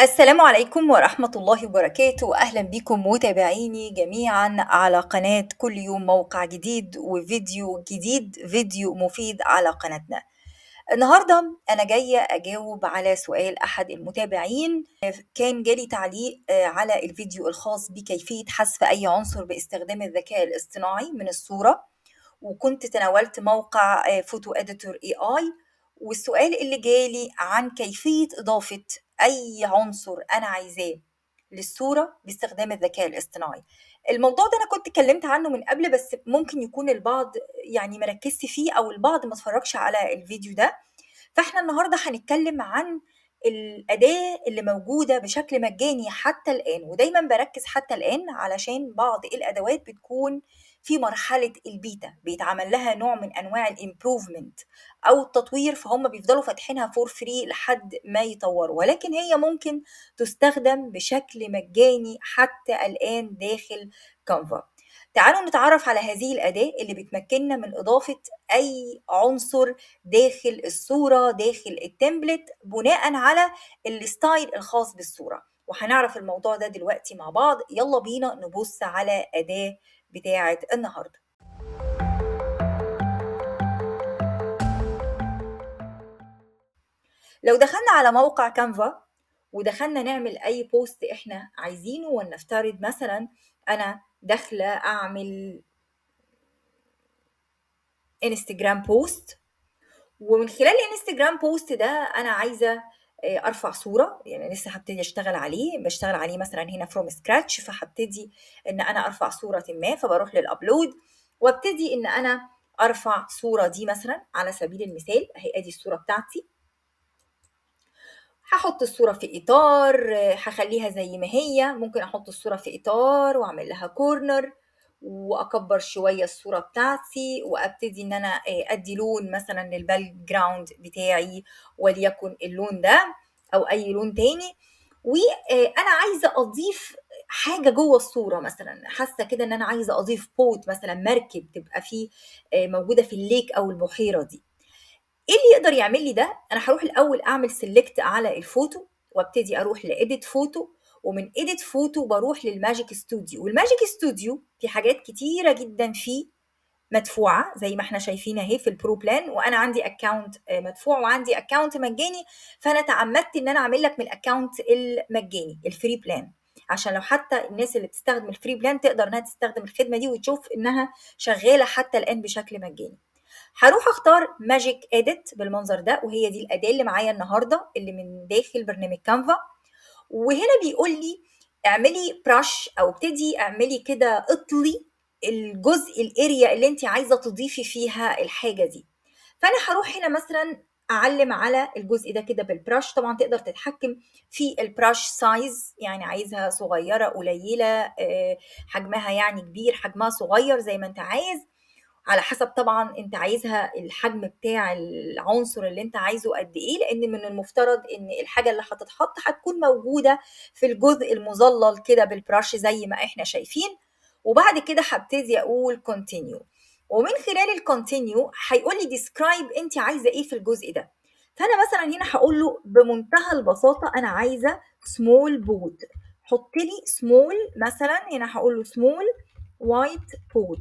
السلام عليكم ورحمة الله وبركاته. وأهلا بكم متابعيني جميعا على قناة كل يوم موقع جديد وفيديو جديد فيديو مفيد على قناتنا. النهاردة أنا جاية أجاوب على سؤال أحد المتابعين. كان جالي تعليق آه، على الفيديو الخاص بكيفية حذف أي عنصر باستخدام الذكاء الاصطناعي من الصورة. وكنت تناولت موقع Photo Editor AI والسؤال اللي جالي عن كيفية إضافة أي عنصر أنا عايزاه للصورة باستخدام الذكاء الاصطناعي. الموضوع ده أنا كنت اتكلمت عنه من قبل بس ممكن يكون البعض يعني مركزش فيه أو البعض ما اتفرجش على الفيديو ده. فإحنا النهاردة هنتكلم عن الأداة اللي موجودة بشكل مجاني حتى الآن ودايما بركز حتى الآن علشان بعض الأدوات بتكون في مرحلة البيتا بيتعمل لها نوع من أنواع الإمبروفمنت أو التطوير فهم بيفضلوا فاتحينها for free لحد ما يطوروا. ولكن هي ممكن تستخدم بشكل مجاني حتى الآن داخل Canva تعالوا نتعرف على هذه الأداة اللي بتمكننا من إضافة أي عنصر داخل الصورة داخل ال template بناء على ال style الخاص بالصورة. وهنعرف الموضوع ده دلوقتي مع بعض. يلا بينا نبص على أداة بتاعة النهاردة. لو دخلنا على موقع Canva ودخلنا نعمل أي post إحنا عايزينه ولنفترض مثلا أنا داخلة أعمل Instagram post ومن خلال ال Instagram post ده أنا عايزة أرفع صورة يعني لسه هبتدي أشتغل عليه. بشتغل عليه مثلا هنا from scratch فهبتدي إن أنا أرفع صورة ما فبروح لل upload وأبتدي إن أنا أرفع صورة دي مثلا على سبيل المثال. اهي أدي الصورة بتاعتي. هحط الصورة في إطار آه، هخليها زي ما هي. ممكن أحط الصورة في إطار وأعمل لها corner وأكبر شوية الصورة بتاعتي وأبتدي إن أنا آه، أدي لون مثلا لل background بتاعي وليكن اللون ده أو أي لون تاني. وأنا عايزة أضيف حاجة جوه الصورة مثلا. حاسة كده إن أنا عايزة أضيف boat مثلا مركب تبقى فيه آه، موجودة في ال lake أو البحيرة دي. إيه اللي يقدر يعمل لي ده؟ أنا هروح الأول أعمل select على الفوتو وأبتدي أروح ل edit photo ومن edit photo بروح لل magic studio وال magic studio في حاجات كتيرة جدا فيه مدفوعة زي ما إحنا شايفين اهي في ال pro plan وأنا عندي account مدفوع وعندي account مجاني فأنا تعمدت إن أنا أعمل لك من ال account المجاني ال free plan عشان لو حتى الناس اللي بتستخدم ال free plan تقدر إنها تستخدم الخدمة دي وتشوف إنها شغالة حتى الآن بشكل مجاني. هروح أختار magic edit بالمنظر ده وهي دي الأداة اللي معايا النهارده اللي من داخل برنامج كانفا وهنا بيقول لي اعملي brush أو ابتدي اعملي كده اطلي الجزء ال area اللي انت عايزة تضيفي فيها الحاجة دي. فأنا هروح هنا مثلا أعلم على الجزء ده كده بالبراش طبعا تقدر تتحكم في البراش سايز يعني عايزها صغيرة قليلة آه، حجمها يعني كبير حجمها صغير زي ما انت عايز. على حسب طبعا أنت عايزها الحجم بتاع العنصر اللي أنت عايزه قد إيه لأن من المفترض إن الحاجة اللي هتتحط هتكون موجودة في الجزء المظلل كده بالبراش زي ما إحنا شايفين. وبعد كده هبتدي أقول continue. ومن خلال ال continue هيقول لي describe أنت عايزة إيه في الجزء ده. فأنا مثلا هنا هقول له بمنتهى البساطة أنا عايزة small boat حط لي سمول مثلا هنا هقول له small white boat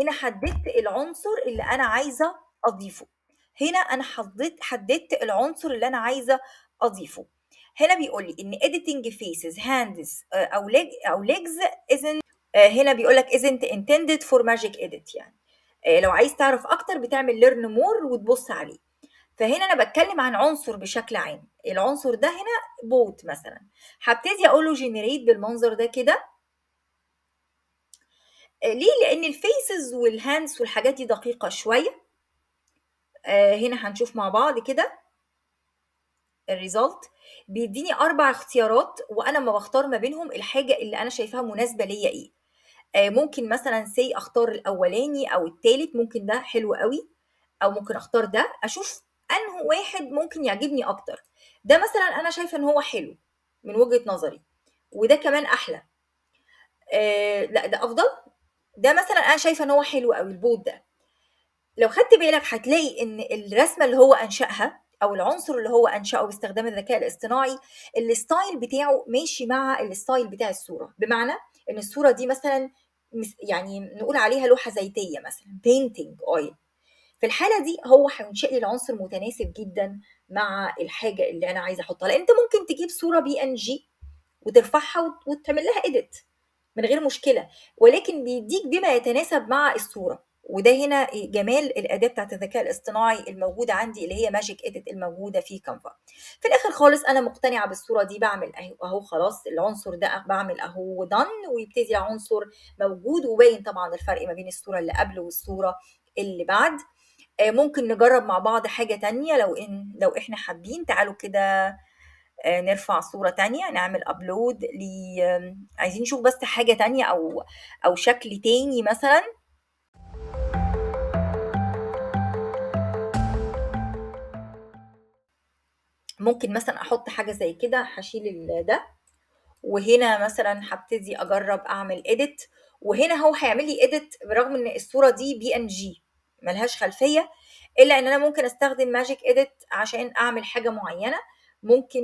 هنا حددت العنصر اللي أنا عايزة أضيفه. هنا أنا حددت حددت العنصر اللي أنا عايزة أضيفه. هنا بيقول لي إن editing faces hands آه، أو leg أو legs isn't آه، هنا بيقول لك isn't intended for magic edit يعني. آه، لو عايز تعرف أكتر بتعمل learn more وتبص عليه. فهنا أنا بتكلم عن عنصر بشكل عام. العنصر ده هنا boat مثلا. هبتدي أقول له generate بالمنظر ده كده. ليه؟ لأن ال faces وال hands والحاجات دي دقيقة شوية. آه هنا هنشوف مع بعض كده ال result بيديني أربع اختيارات وأنا بختار ما بينهم الحاجة اللي أنا شايفاها مناسبة ليا إيه. آه ممكن مثلا سي أختار الأولاني أو التالت ممكن ده حلو قوي. أو ممكن أختار ده. أشوف أنه واحد ممكن يعجبني أكتر. ده مثلا أنا شايفة إن هو حلو من وجهة نظري وده كمان أحلى. آه لا ده أفضل. ده مثلا أنا شايفة إن هو حلو قوي ال boat ده. لو خدت بالك هتلاقي إن الرسمة اللي هو أنشأها أو العنصر اللي هو أنشأه باستخدام الذكاء الاصطناعي ال style بتاعه ماشي مع ال style بتاع الصورة. بمعنى إن الصورة دي مثلا يعني نقول عليها لوحة زيتية مثلا painting oil في الحالة دي هو هينشئ لي العنصر متناسب جدا مع الحاجة اللي أنا عايزة أحطها. لأن أنت ممكن تجيب صورة PNG وترفعها وت- وتعمل لها edit من غير مشكلة ولكن بيديك بما يتناسب مع الصورة. وده هنا جمال الأداة بتاعت الذكاء الاصطناعي الموجودة عندي اللي هي magic edit الموجودة في كانفا في الآخر خالص أنا مقتنعة بالصورة دي بعمل أهو خلاص العنصر ده بعمل أهو دن ويبتدي عنصر موجود وباين طبعا الفرق ما بين الصورة اللي قبل والصورة اللي بعد. آه، ممكن نجرب مع بعض حاجة تانية لو إن لو إحنا حابين. تعالوا كده نرفع صورة تانية نعمل ابلود ل عايزين نشوف بس حاجة تانية أو أو شكل تاني مثلا. ممكن مثلا أحط حاجة زي كده هشيل ده. وهنا مثلا هبتدي أجرب أعمل edit وهنا هو هيعمل لي edit برغم إن الصورة دي PNG ملهاش خلفية إلا إن أنا ممكن أستخدم magic edit عشان أعمل حاجة معينة. ممكن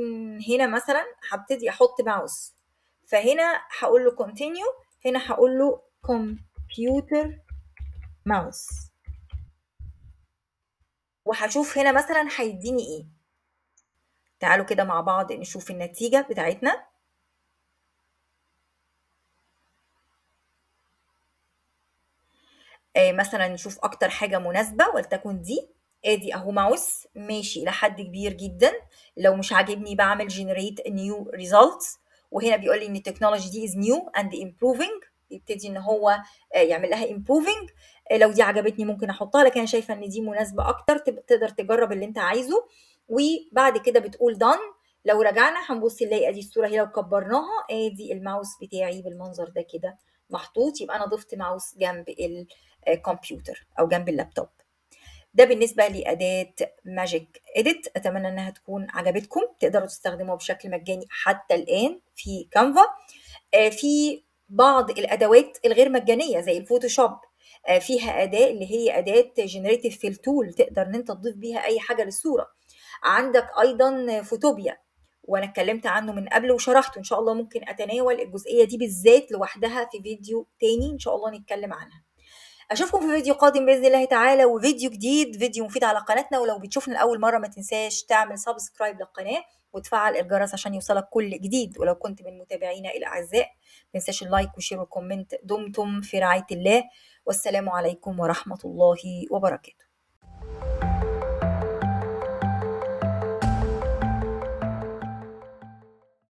هنا مثلا هبتدي أحط ماوس فهنا هقول له continue هنا هقول له computer mouse. وهشوف هنا مثلا هيديني إيه. تعالوا كده مع بعض نشوف النتيجة بتاعتنا. آه، مثلا نشوف أكتر حاجة مناسبة ولتكن دي. آدي أهو ماوس. ماشي لحد كبير جدا. لو مش عاجبني بعمل generate new results. وهنا بيقول لي إن التكنولوجي دي is new and improving. يبتدي إن هو آه، يعمل لها improving. آه، لو دي عجبتني ممكن أحطها لكن أنا شايفة إن دي مناسبة أكتر. تقدر تجرب اللي أنت عايزه. وبعد كده بتقول done. لو رجعنا هنبص نلاقي أدي الصورة هي لو كبرناها. آدي الماوس بتاعي بالمنظر ده كده محطوط. يبقى أنا ضفت ماوس جنب الكمبيوتر أو جنب اللابتوب ده بالنسبة لأداة magic edit أتمنى إنها تكون عجبتكم. تقدروا تستخدموها بشكل مجاني حتى الآن في كانفا آه، في بعض الأدوات الغير مجانية زي ال Photoshop آه، فيها أداة اللي هي أداة generative fill tool تقدر إن أنت تضيف بيها أي حاجة للصورة. عندك أيضا Photopea وأنا اتكلمت عنه من قبل وشرحته. إن شاء الله ممكن أتناول الجزئية دي بالذات لوحدها في فيديو تاني إن شاء الله نتكلم عنها. أشوفكم في فيديو قادم بإذن الله تعالى وفيديو جديد فيديو مفيد على قناتنا ولو بتشوفنا لأول مرة ما تنساش تعمل subscribe للقناة وتفعل الجرس عشان يوصلك كل جديد. ولو كنت من متابعينا الاعزاء ما تنساش ال like وال share وال comment. دمتم في رعاية الله. والسلام عليكم ورحمة الله وبركاته.